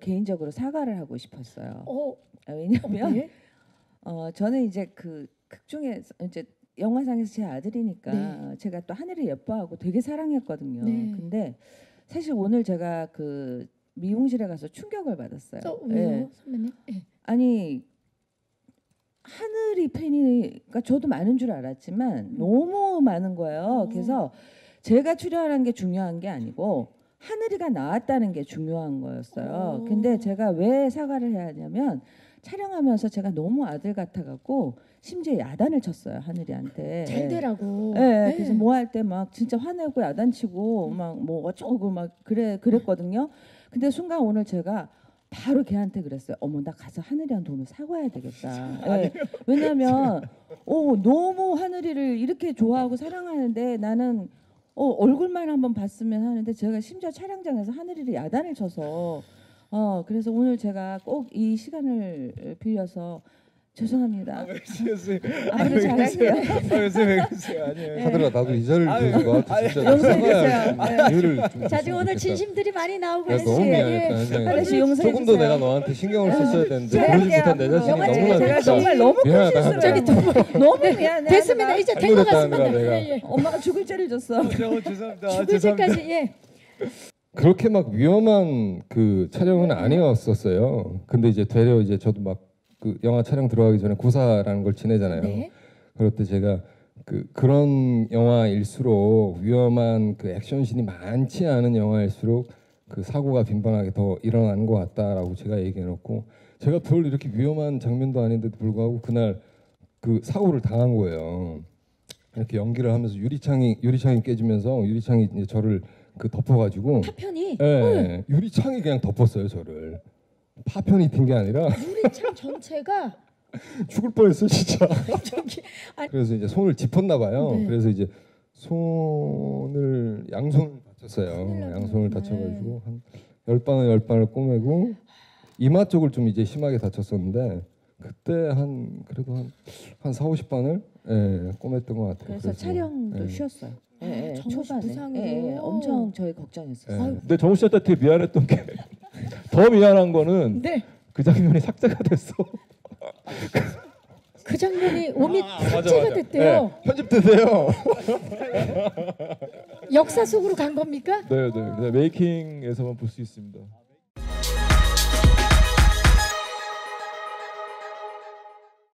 개인적으로 사과를 하고 싶었어요. 어, 아, 왜냐하면 네. 어 저는 이제 그 극중에 이제 영화상에서 제 아들이니까 네. 제가 또 하늘을 예뻐하고 되게 사랑했거든요. 네. 근데 사실 오늘 제가 그 미용실에 가서 충격을 받았어요. 저 예. 왜요, 선배님? 예. 아니 하늘이 팬이 그러니까 저도 많은 줄 알았지만 너무 많은 거예요. 어. 그래서 제가 출연한 게 중요한 게 아니고 하늘이가 나왔다는 게 중요한 거였어요. 어. 근데 제가 왜 사과를 해야 하냐면 촬영하면서 제가 너무 아들 같아 갖고 심지어 야단을 쳤어요 하늘이한테. 잘 되라고. 예, 네. 그래서 뭐 할 때 막 진짜 화내고 야단치고 막 뭐 어쩌고 막 그래 그랬거든요. 근데 순간 오늘 제가 바로 걔한테 그랬어요. 어머 나 가서 하늘이한테 오늘 사과해야 되겠다. 예, 왜냐하면 어 너무 하늘이를 이렇게 좋아하고 사랑하는데 나는 어 얼굴만 한번 봤으면 하는데 제가 심지어 촬영장에서 하늘이를 야단을 쳐서 어 그래서 오늘 제가 꼭 이 시간을 빌려서 죄송합니다. 선생님. 앞으로 잘할게요. 선생님 왜 그러세요? 아니에요. 하더라 나도 이 자리를 아유, 빌어서 너한테 아유, 진짜 용서해 사과해야 주세요. 네. 이유를 좀 자, 지금 오늘. 진심들이 많이 나오고 내가 너무. 미안했다 예. 현장에 하늘씨 용서해 조금 더. 내가 너한테 신경을 썼어야 되는데 할게요. 못한 내 자신이 너무나 제가 정말 너무 큰 미안하다. 실수를. 너무 미안해. 됐습니다. 이제 된 것 같습니다. 예, 예. 엄마가 죽을 죄를 줬어. 저 죄송합니다. 아, 죽을 죄송합니다. 때까지 예. 그렇게 막 위험한 그 촬영은 아니었었어요. 근데 이제 되려 이제 저도 막 그 영화 촬영 들어가기 전에 고사라는 걸 지내잖아요. 네. 그럴 때 제가 그 그런 영화일수록 위험한 그 액션씬이 많지 않은 영화일수록 그 사고가 빈번하게 더 일어나는 것 같다라고 제가 얘기해 놓고 제가 별 이렇게 위험한 장면도 아닌데도 불구하고 그날 그 사고를 당한 거예요. 이렇게 연기를 하면서 유리창이 유리창이 깨지면서 유리창이 이제 저를 그 덮어가지고 파편이 예, 유리창이 그냥 덮었어요 저를 파편이 튄게 아니라 유리창 전체가 죽을 뻔했어 진짜. 저기 아니 그래서 이제 손을 짚었나 봐요. 네. 그래서 이제 손을 양손을 다쳤어요. 양손을 다쳐가지고 한열 방울 열 방울 꼬매고 이마 쪽을 좀 이제 심하게 다쳤었는데 그때 한 그래도 한한 4, 50방울 예, 꼬맸던 것 같아요. 그래서 촬영도 예. 쉬었어요. 예, 예, 정우 씨 초반에. 부상으로. 예, 예, 엄청 저희 예. 걱정했어요. 아유. 근데 정우 씨한테 되게 미안했던 게 더 미안한 거는 네. 그 장면이 삭제가 됐어. 그 장면이 오미 아, 맞아, 삭제가 맞아. 됐대요. 네, 편집되세요. 역사 속으로 간 겁니까? 네, 네. 그냥 메이킹에서만 볼 수 있습니다.